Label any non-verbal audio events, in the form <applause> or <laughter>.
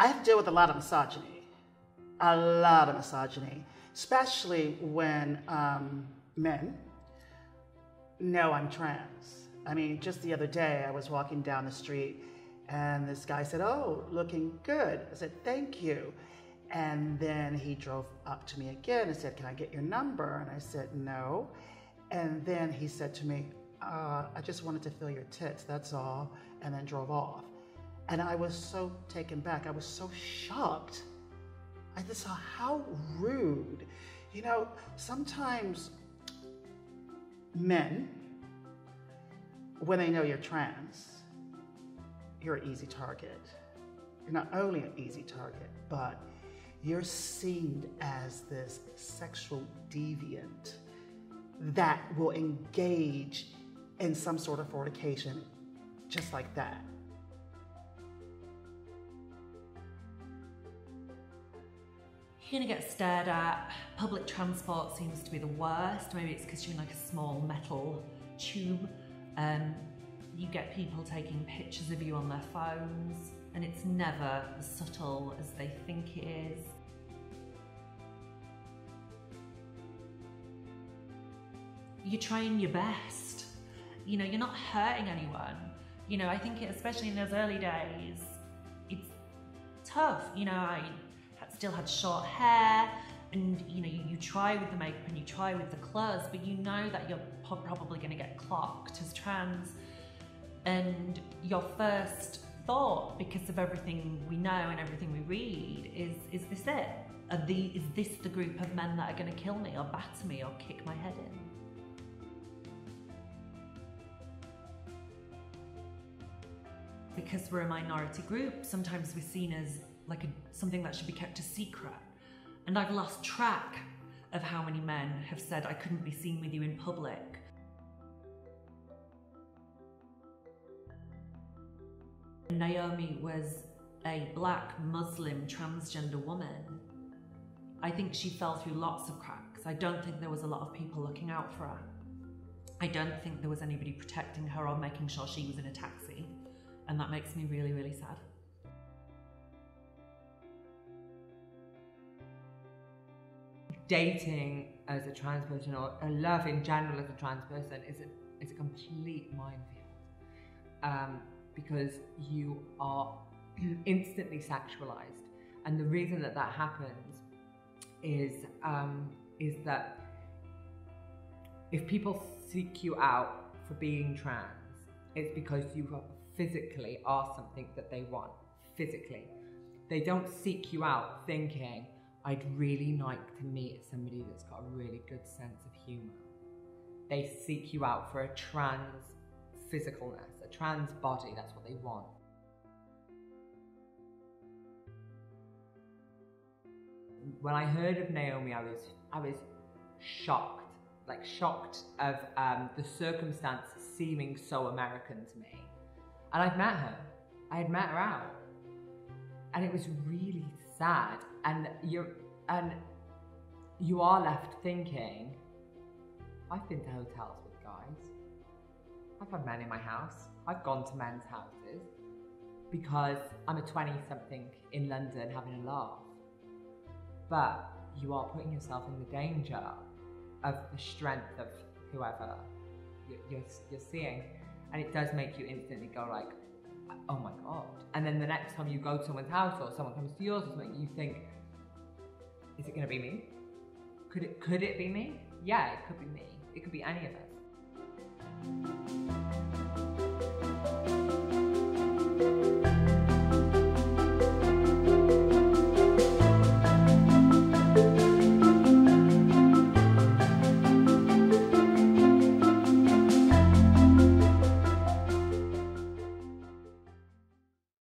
I have to deal with a lot of misogyny, a lot of misogyny, especially when um, men know I'm trans. I mean, just the other day, I was walking down the street and this guy said, Oh, looking good. I said, Thank you. And then he drove up to me again and said, Can I get your number? And I said, No. And then he said to me, uh, I just wanted to feel your tits, that's all. And then drove off. And I was so taken back. I was so shocked. I just saw how rude. You know, sometimes men, when they know you're trans, you're an easy target. You're not only an easy target, but you're seen as this sexual deviant that will engage in some sort of fornication just like that. You're gonna get stared at. Public transport seems to be the worst. Maybe it's because you're in like a small metal tube. Um, you get people taking pictures of you on their phones, and it's never as subtle as they think it is. You're trying your best. You know, you're not hurting anyone. You know, I think it, especially in those early days, it's tough. You know, I still had short hair and you know you, you, try with the makeup and you try with the clothes but you know that you're probably going to get clocked as trans. And your first thought because of everything we know and everything we read is is this it? Are the is this the group of men that are going to kill me or batter me or kick my head in? Because we're a minority group sometimes we're seen as like a, something that should be kept a secret. And I've lost track of how many men have said I couldn't be seen with you in public. Naomi was a black Muslim transgender woman. I think she fell through lots of cracks. I don't think there was a lot of people looking out for her. I don't think there was anybody protecting her or making sure she was in a taxi. And that makes me really, really sad. Dating as a trans person or love in general as a trans person is a, is a complete minefield um, because you are <clears throat> instantly sexualized. And the reason that that happens is, um, is that if people seek you out for being trans, it's because you physically are something that they want, physically. They don't seek you out thinking, I'd really like to meet somebody that's got a really good sense of humour. They seek you out for a trans physicalness, a trans body, that's what they want. When I heard of Naomi, I was, I was shocked, like shocked of um, the circumstance seeming so American to me. And I'd met her, I had met her out. And it was really sad and you're and you are left thinking I've been to hotels with guys. I've had men in my house. I've gone to men's houses because I'm a 20 something in London having a laugh. But you are putting yourself in the danger of the strength of whoever you're, you're seeing and it does make you instantly go like oh my god. And then the next time you go to someone's house or someone comes to yours or something, you think, is it to be me? Could it could it be me? Yeah, it could be me. It could be any of us.